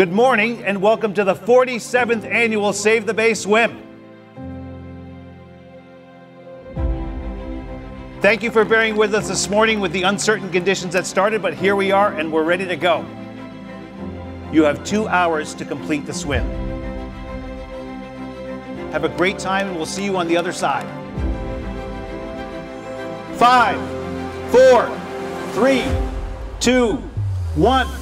Good morning and welcome to the 47th annual Save the Bay Swim. Thank you for bearing with us this morning with the uncertain conditions that started, but here we are and we're ready to go. You have two hours to complete the swim. Have a great time and we'll see you on the other side. Five, four, three, two, one.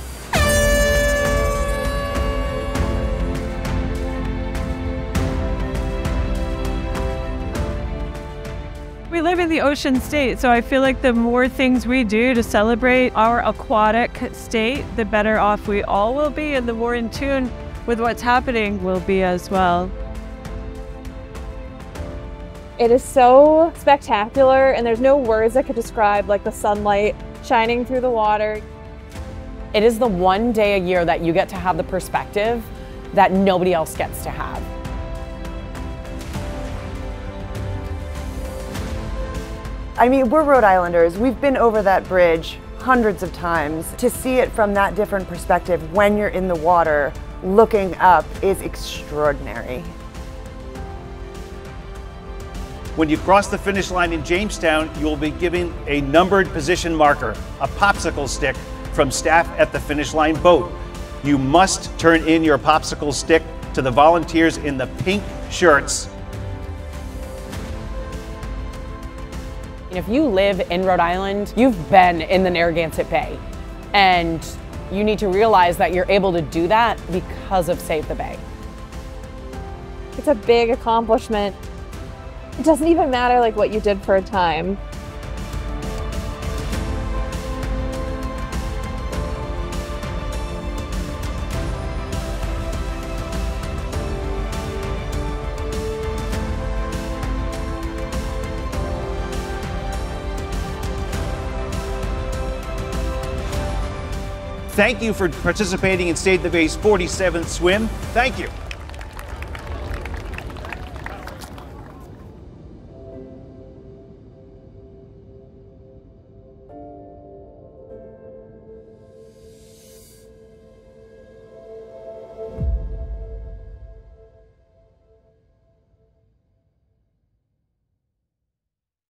We live in the ocean state, so I feel like the more things we do to celebrate our aquatic state, the better off we all will be, and the more in tune with what's happening we'll be as well. It is so spectacular, and there's no words that could describe like the sunlight shining through the water. It is the one day a year that you get to have the perspective that nobody else gets to have. I mean, we're Rhode Islanders. We've been over that bridge hundreds of times. To see it from that different perspective when you're in the water, looking up, is extraordinary. When you cross the finish line in Jamestown, you will be given a numbered position marker, a popsicle stick from staff at the finish line boat. You must turn in your popsicle stick to the volunteers in the pink shirts If you live in Rhode Island, you've been in the Narragansett Bay. And you need to realize that you're able to do that because of Save the Bay. It's a big accomplishment. It doesn't even matter like what you did for a time. Thank you for participating in Save the Bay's 47th swim. Thank you.